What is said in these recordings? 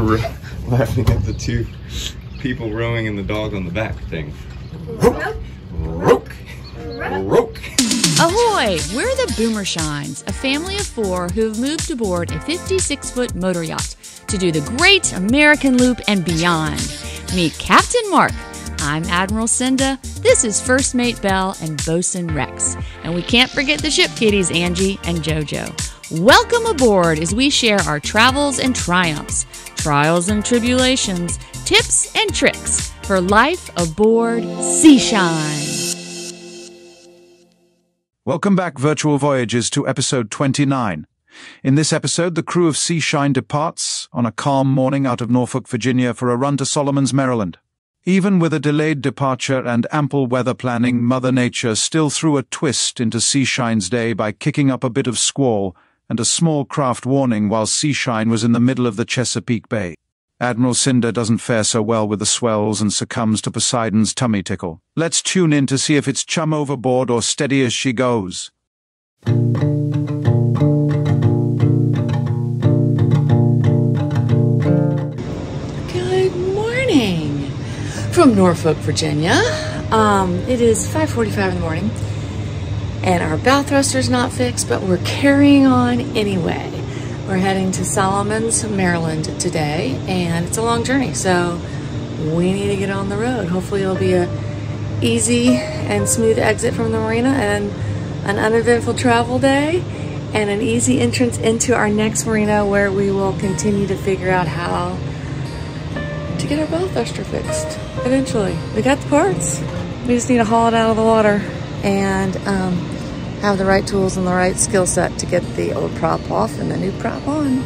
We're laughing at the two people rowing and the dog on the back thing. Roke, roke, roke. Ahoy! We're the Boomershines, a family of four who've moved aboard a 56 foot motor yacht to do the Great American Loop and beyond. Meet Captain Mark. I'm Admiral Cinda. This is First Mate Bell and Bosun Rex. And we can't forget the ship kitties, Angie and JoJo. Welcome aboard as we share our travels and triumphs, trials and tribulations, tips and tricks for life aboard Seashine. Welcome back, Virtual Voyages, to episode 29. In this episode, the crew of Seashine departs on a calm morning out of Norfolk, Virginia for a run to Solomons, Maryland. Even with a delayed departure and ample weather planning, Mother Nature still threw a twist into Seashine's day by kicking up a bit of squall and a small craft warning while Seashine was in the middle of the Chesapeake Bay. Admiral Cinda doesn't fare so well with the swells and succumbs to Poseidon's tummy tickle. Let's tune in to see if it's chum overboard or steady as she goes. Good morning from Norfolk, Virginia. Um, it is 5:45 in the morning, and our bow thruster's not fixed, but we're carrying on anyway. We're heading to Solomons, Maryland today, and it's a long journey, so we need to get on the road. Hopefully, it'll be a easy and smooth exit from the marina and an uneventful travel day and an easy entrance into our next marina where we will continue to figure out how to get our bow thruster fixed eventually. We got the parts. We just need to haul it out of the water and um, have the right tools and the right skill set to get the old prop off and the new prop on.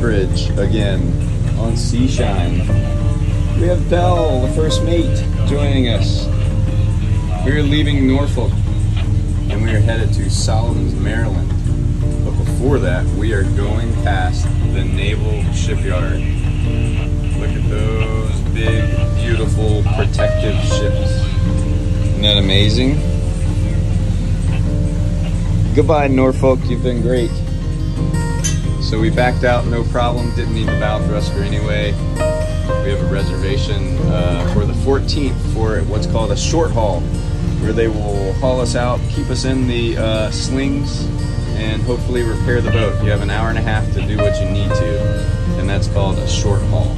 From again on Seashine. We have Bell, the first mate, joining us. We are leaving Norfolk and we are headed to Solomons, Maryland. But before that, we are going past the Naval Shipyard. Look at those big, beautiful, protective ships. Isn't that amazing? Goodbye, Norfolk. You've been great. So we backed out, no problem. Didn't need the bow thruster anyway. We have a reservation uh, for the 14th for what's called a short haul, where they will haul us out, keep us in the uh, slings, and hopefully repair the boat. You have an hour and a half to do what you need to, and that's called a short haul.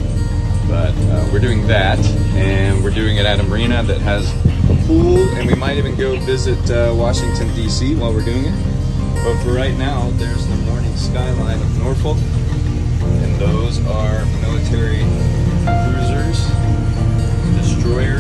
But uh, we're doing that, and we're doing it at a marina that has a pool, and we might even go visit uh, Washington, D.C. while we're doing it. But for right now, there's the skyline of Norfolk, and those are military cruisers, destroyers,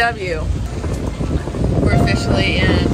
ICW. We're officially in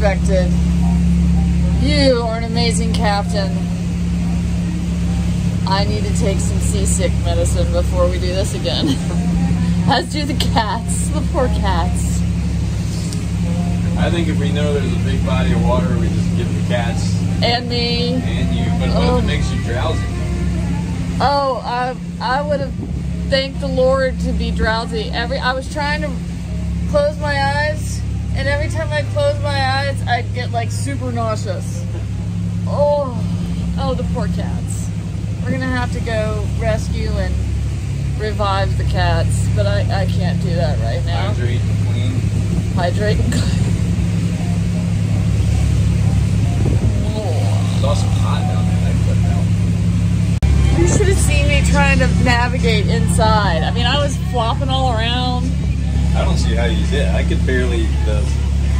expected. You are an amazing captain. I need to take some seasick medicine before we do this again. As do the cats, the poor cats. I think if we know there's a big body of water, we just give the cats And me. and you. But what Oh. if it makes you drowsy? Oh, I I would have thanked the Lord to be drowsy. Every I was trying to close my eyes, and every time I close my eyes, I'd get like super nauseous. Oh, oh, the poor cats. We're gonna have to go rescue and revive the cats, but I I can't do that right now. Hydrate and clean. Hydrate and Oh. It's also hot down there. I put out. You should have seen me trying to navigate inside. I mean, I was flopping all around. I don't see how you did. I could barely. The,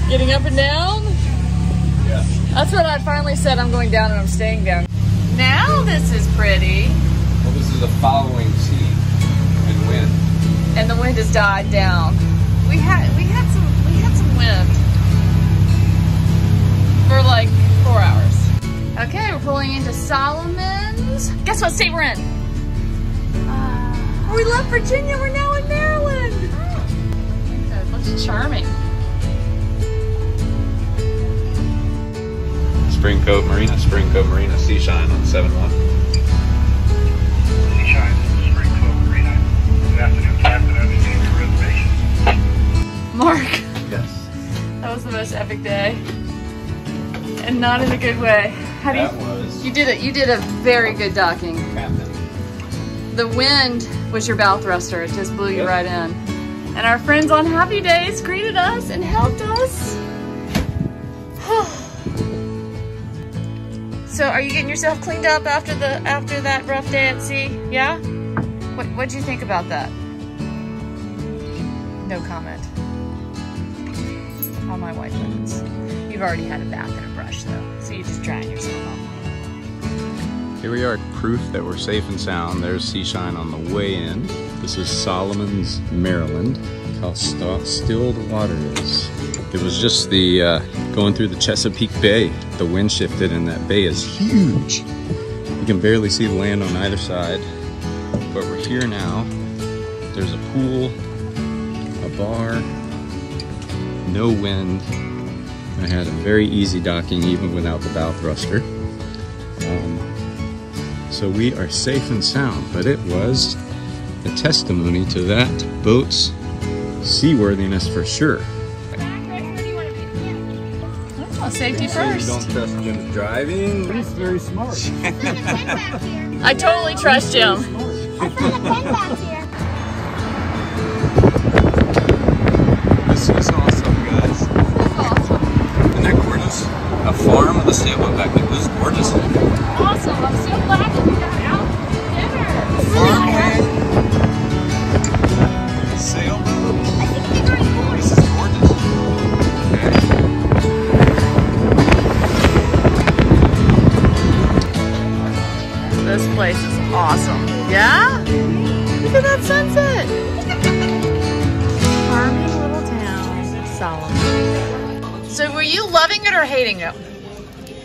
Getting up and down? yeah. That's what I finally said. I'm going down and I'm staying down. Now this is pretty. Well, this is a following sea and wind. And the wind has died down. We had we had some we had some wind for like four hours. Okay, we're pulling into Solomon's. Guess what state we're in? Uh, we left Virginia. We're now in Maryland. That looks charming. Spring Cove Marina, Spring Cove Marina, Seashine on 7 1. Seashine, Spring Cove Marina. Good afternoon, Captain. I understand your reservation. Mark, Yes. that was the most epic day, and not in a good way. How do you? That was You did it. You did a very good docking. Captain. The wind was your bow thruster. It just blew you Yep. right in. And our friends on Happy Days greeted us and helped us. so, are you getting yourself cleaned up after the after that rough day at sea? Yeah. What What'd you think about that? No comment. All my white buttons. You've already had a bath and a brush though, so you're just drying yourself off. Here we are, proof that we're safe and sound. There's sea shine on the way in. This is Solomon's, Maryland. How st- still the water is. It was just the uh, going through the Chesapeake Bay. The wind shifted, and that bay is huge. You can barely see the land on either side. But we're here now. There's a pool, a bar, no wind. I had a very easy docking even without the bow thruster. Um, so we are safe and sound, but it was a testimony to that boat's seaworthiness for sure. Oh, safety first. We don't trust Jim's driving. He's very smart. I totally trust Jim.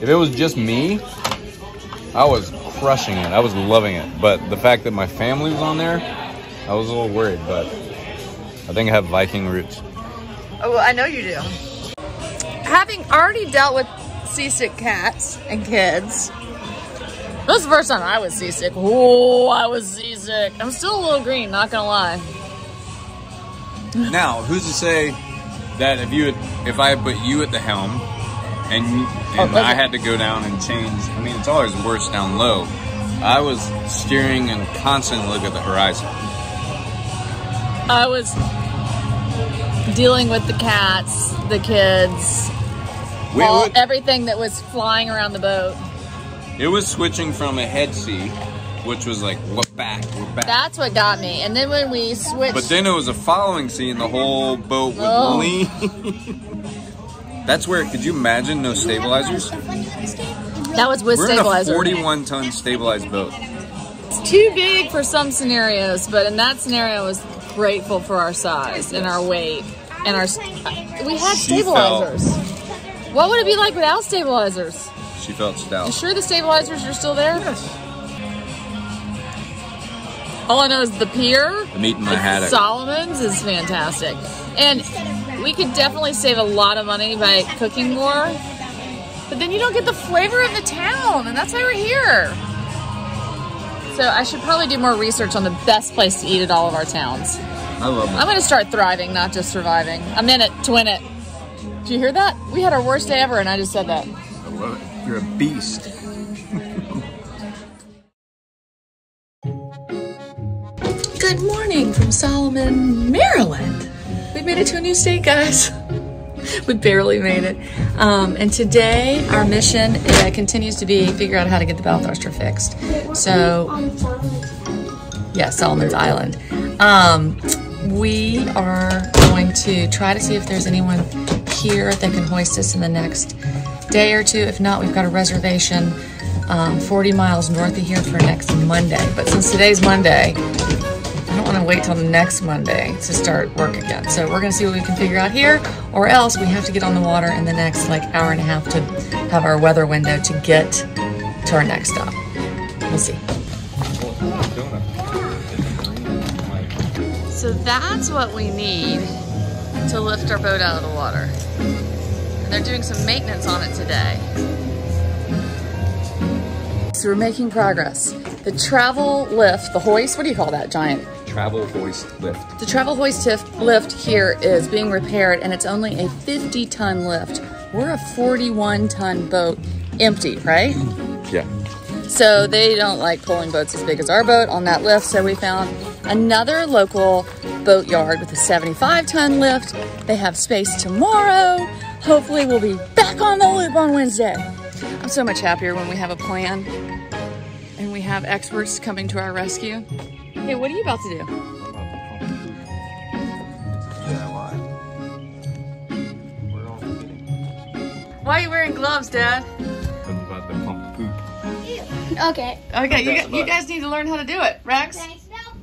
If it was just me, I was crushing it. I was loving it. But the fact that my family was on there, I was a little worried. But I think I have Viking roots. Oh, well, I know you do. Having already dealt with seasick cats and kids, this is the first time I was seasick. Oh, I was seasick. I'm still a little green, not gonna lie. Now, who's to say that if you had, if I had put you at the helm and oh, and Oh, I had to go down and change, I mean, it's always worse down low. I was steering and constantly look at the horizon. I was dealing with the cats, the kids, We- all, everything that was flying around the boat. it was switching from a head sea, which was like, we're back, we're back. That's what got me. And then when we switched, But then it was a following sea and the whole boat would Oh. lean. That's where, could you imagine no stabilizers? that was with We're in a 41 ton stabilized boat. It's too big for some scenarios, but in that scenario, I was grateful for our size and our weight and our. We had She stabilizers. What would it be like without stabilizers? She felt You stout. sure the stabilizers are still there? Yes. All I know is the pier. The meat in my at haddock. Solomon's is fantastic, and we could definitely save a lot of money by cooking more. But then you don't get the flavor of the town, and that's why we're here. So I should probably do more research on the best place to eat at all of our towns. I love it. I'm going to start thriving, not just surviving. I'm in it to win it. Did you hear that? We had our worst day ever, and I just said that. I love it. You're a beast. Good morning from Solomon, Maryland. We've made it to a new state, guys. We barely made it. Um, and today, our mission uh, continues to be figure out how to get the bow thruster fixed. So, yeah, Solomon's Island. Um, we are going to try to see if there's anyone here that can hoist us in the next day or two. If not, we've got a reservation um, 40 miles north of here for next Monday. But since today's Monday, I don't want to wait till next Monday to start work again. So we're going to see what we can figure out here, or else we have to get on the water in the next like hour and a half to have our weather window to get to our next stop. We'll see. So that's what we need to lift our boat out of the water. And they're doing some maintenance on it today. So we're making progress. The travel lift, the hoist, what do you call that giant? Travel hoist lift. The travel hoist lift here is being repaired and it's only a 50 ton lift. We're a 41 ton boat empty, right? Yeah. So they don't like pulling boats as big as our boat on that lift. So we found another local boat yard with a 75 ton lift. They have space tomorrow. Hopefully we'll be back on the loop on Wednesday. I'm so much happier when we have a plan and we have experts coming to our rescue. Hey, what are you about to do? Why are you wearing gloves, Dad? about the pump poop. Okay. Okay, you, you guys need to learn how to do it. Rex? Thanks, no.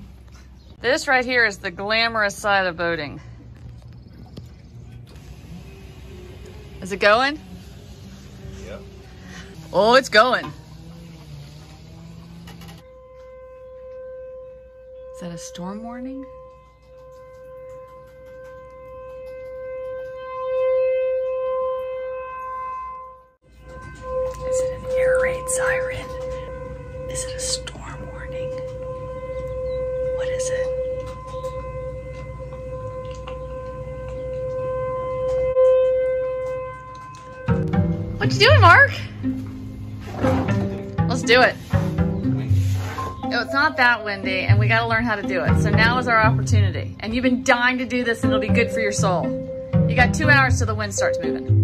This right here is the glamorous side of boating. Is it going? Yep. Oh, it's going. That a storm warning? Is it an air raid siren? Is it a storm warning? What is it? What you doing, Mark? Let's do it. Not that windy, and we gotta learn how to do it. So now is our opportunity. And you've been dying to do this, and it'll be good for your soul. You got two hours till the wind starts moving.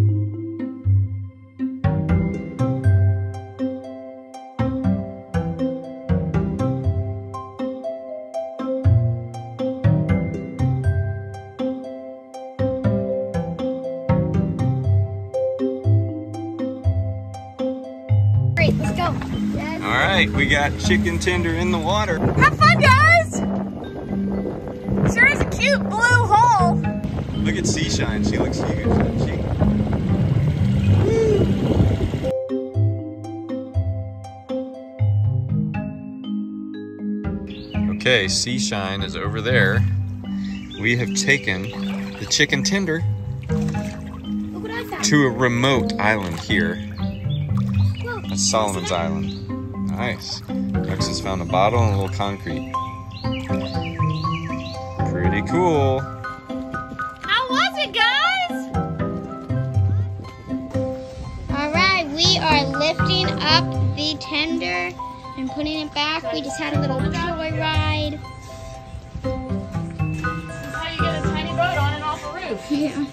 right, we got chicken tender in the water. Have fun, guys! Sure is a cute blue hole. Look at Seashine, she looks huge, doesn't she? Okay, Okay, Seashine is over there. We have taken the chicken tender to a remote island here. That's Solomon's Island. Nice. Rex has found a bottle and a little concrete. Pretty cool. How was it, guys? All right, we are lifting up the tender and putting it back. We just had a little joy ride. This is how you get a tiny boat on and off a roof? Yeah.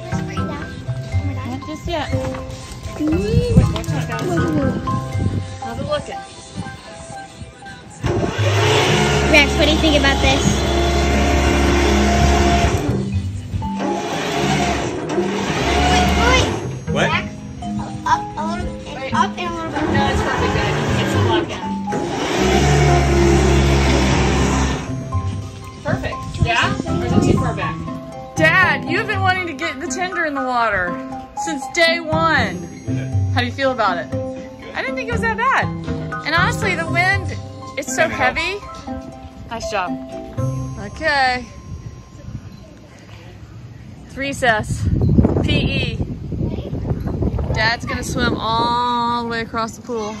Let's bring it down. My God. Not just yet. Wait, Watch out, guys. How's it looking? Rex, what do you think about this? Wait, wait. What? Back, up a little bit, and up and a little bit. No, it's perfect, guys. Get some lock in. Perfect. Yeah? Or is it too far back? Dad, you've been wanting to get the tender in the water since day one. How do you feel about it? I didn't think it was that bad. And honestly, the wind, it's so heavy. Nice job. Okay. It's recess. PE. Dad's gonna swim all the way across the pool.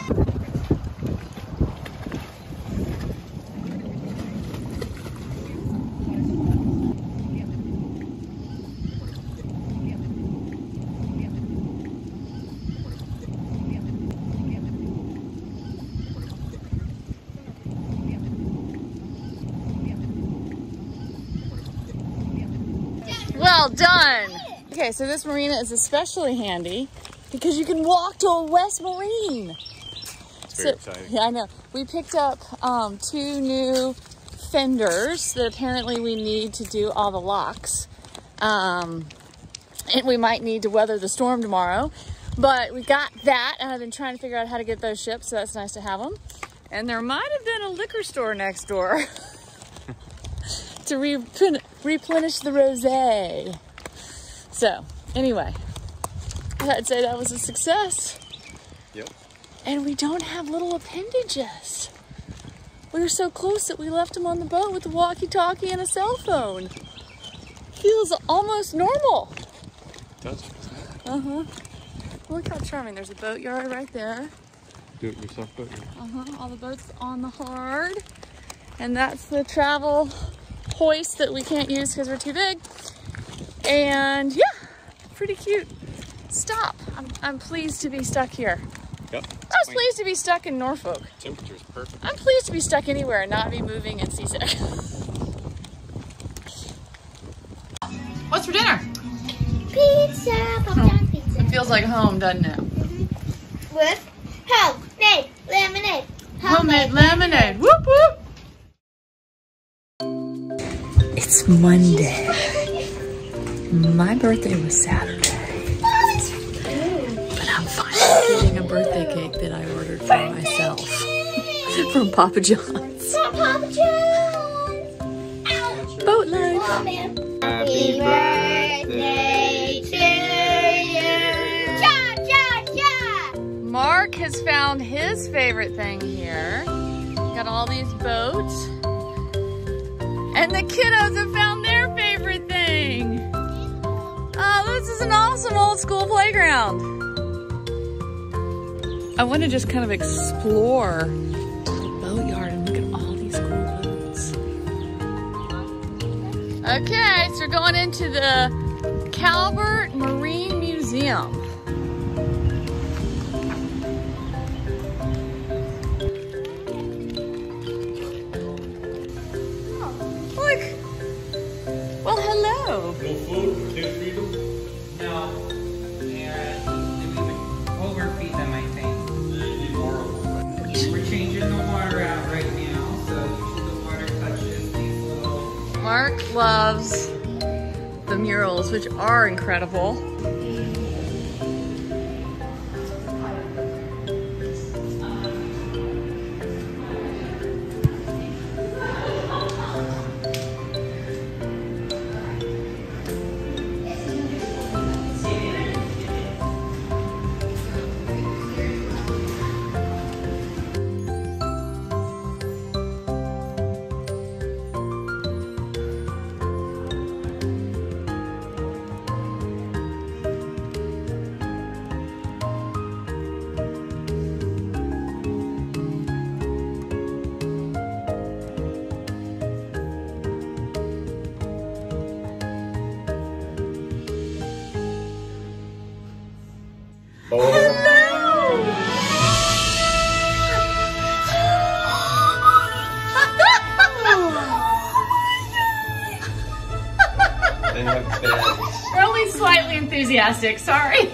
Well done. Okay, so this marina is especially handy because you can walk to a West Marine. It's very So- exciting. Yeah, I know. We picked up um, two new fenders that apparently we need to do all the locks. Um, and we might need to weather the storm tomorrow. But we got that, and I've been trying to figure out how to get those shipped, so that's nice to have them. And there might have been a liquor store next door to replen- replenish the rosé. So, anyway, I'd say that was a success. Yep. And we don't have little appendages. We were so close that we left them on the boat with a walkie-talkie and a cell phone. Feels almost normal. Does Uh-huh. Look how charming. There's a boatyard right there. do it yourself, but Uh-huh. All the boats on the hard. And that's the travel hoist that we can't use because we're too big. And yeah, pretty cute. Stop. I'm, I'm pleased to be stuck here. Yep. I was pleased to be stuck in Norfolk. Temperature's perfect. I'm pleased to be stuck anywhere and not be moving and seasick. What's for dinner? Pizza, Papa John's hmm. pizza. Feels like home, doesn't it? Mm-hmm. With homemade lemonade. Homemade lemonade. Whoop whoop. It's Monday. My birthday was Saturday, but I'm finally getting a birthday cake that I ordered for myself from Papa John's. Papa John's. Ow. Boat life. Oh. Happy birthday to you. Cha, cha, cha. Mark has found his favorite thing here. Got all these boats. And the kiddos have found is an awesome old school playground. I want to just kind of explore the boatyard and look at all these cool boats. Okay, so we're going into the Calvert Marine Museum. Oh, look. Well, hello. No food, no freedom. No. Yeah, it was overfeed them, I think. We're changing the water out right now, so the water touches these little. Mark loves the murals, which are incredible. Sorry.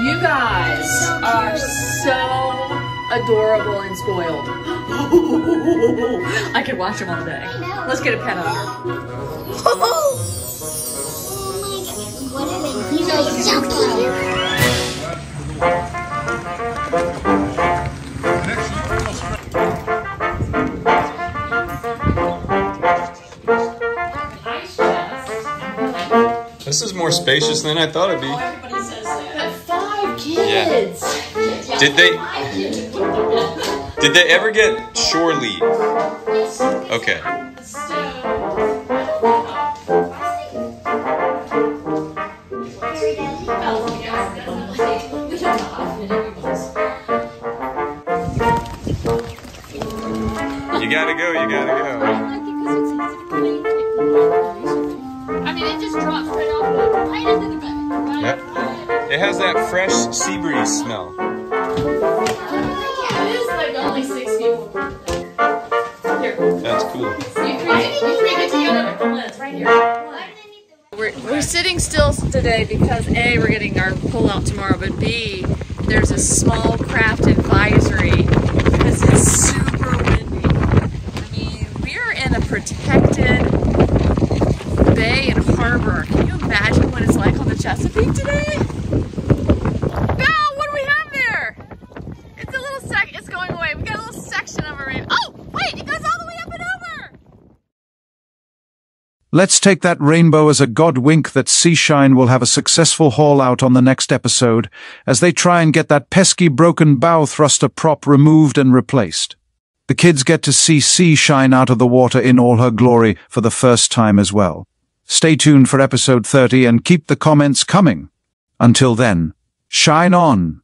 You guys are so adorable and spoiled. I could watch them all day. Let's get a pet on her. This is more spacious than I thought it'd be. Five kids. Did they Did they ever get shore leave? Okay. You gotta go, you gotta go. I mean, it just drops right off right into the bed. Yep. It has that fresh sea breeze smell. It is like only six people. Here, That's cool. you three, We're, we're sitting still today because A, we're getting our pull out tomorrow, but B, there's a small craft advisory because it's super windy. I mean, we're in a protected bay and harbor. Can you imagine what it's like on the Chesapeake today? Val, what do we have there? It's a little sec, it's going away. We got a little section of a rain. Oh, wait, it goes all the way up and over. Let's take that rainbow as a god wink that Seashine will have a successful haul out on the next episode as they try and get that pesky broken bow thruster prop removed and replaced. The kids get to see Seashine out of the water in all her glory for the first time as well. Stay tuned for episode 30 and keep the comments coming. Until then, shine on!